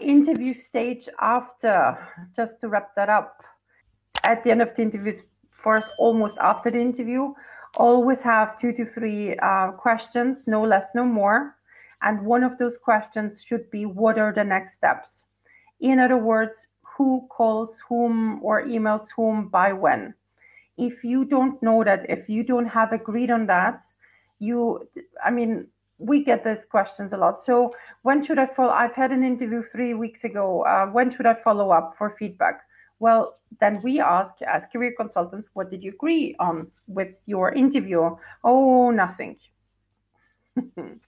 Interview stage after, just to wrap that up, at the end of the interview, first almost after the interview, always have two to three uh, questions, no less, no more. And one of those questions should be what are the next steps? In other words, who calls whom or emails whom by when? If you don't know that, if you don't have agreed on that, you, I mean, we get these questions a lot. So when should I follow? I've had an interview three weeks ago. Uh, when should I follow up for feedback? Well, then we ask as career consultants, what did you agree on with your interview? Oh, nothing.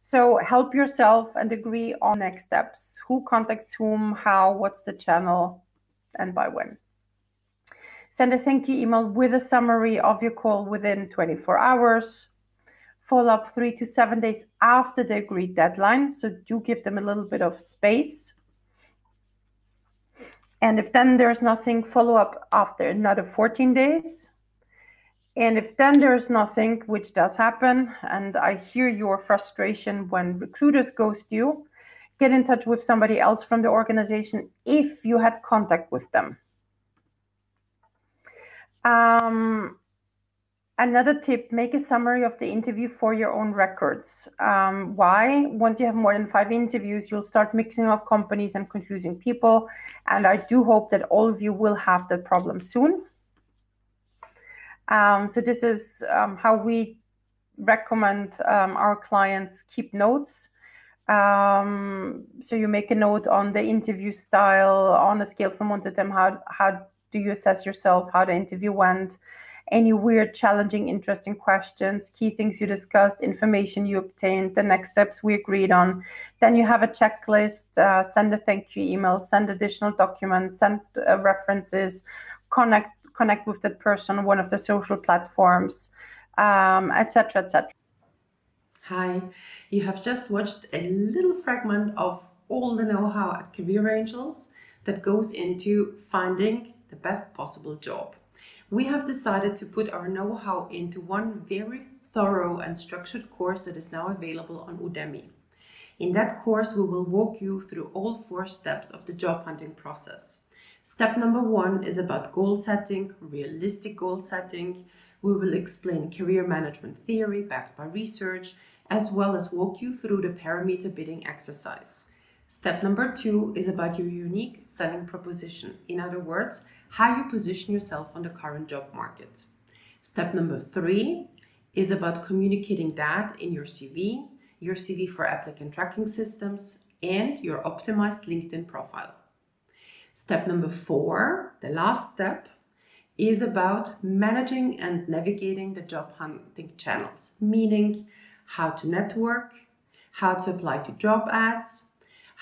so help yourself and agree on next steps. Who contacts whom, how, what's the channel, and by when. Send a thank you email with a summary of your call within 24 hours follow up three to seven days after the agreed deadline. So do give them a little bit of space. And if then there's nothing, follow up after another 14 days. And if then there's nothing, which does happen, and I hear your frustration when recruiters ghost you, get in touch with somebody else from the organization if you had contact with them. Um, Another tip, make a summary of the interview for your own records. Um, why? Once you have more than five interviews, you'll start mixing up companies and confusing people. And I do hope that all of you will have that problem soon. Um, so this is um, how we recommend um, our clients keep notes. Um, so you make a note on the interview style, on a scale from one to ten, how, how do you assess yourself, how the interview went, any weird, challenging, interesting questions, key things you discussed, information you obtained, the next steps we agreed on. Then you have a checklist, uh, send a thank you email, send additional documents, send uh, references, connect connect with that person on one of the social platforms, etc., um, etc. Et Hi, you have just watched a little fragment of all the know-how at Career Angels that goes into finding the best possible job we have decided to put our know-how into one very thorough and structured course that is now available on Udemy. In that course, we will walk you through all four steps of the job hunting process. Step number one is about goal setting, realistic goal setting. We will explain career management theory backed by research, as well as walk you through the parameter bidding exercise. Step number two is about your unique selling proposition. In other words, how you position yourself on the current job market. Step number three is about communicating that in your CV, your CV for applicant tracking systems, and your optimized LinkedIn profile. Step number four, the last step, is about managing and navigating the job hunting channels, meaning how to network, how to apply to job ads,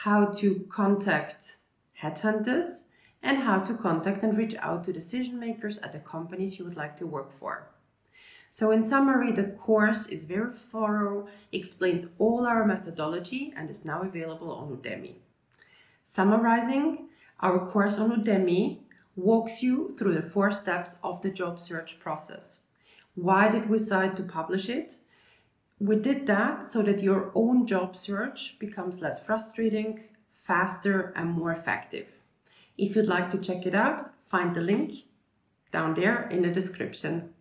how to contact headhunters, and how to contact and reach out to decision makers at the companies you would like to work for. So in summary, the course is very thorough, explains all our methodology and is now available on Udemy. Summarizing, our course on Udemy walks you through the four steps of the job search process. Why did we decide to publish it? We did that so that your own job search becomes less frustrating, faster, and more effective. If you'd like to check it out, find the link down there in the description.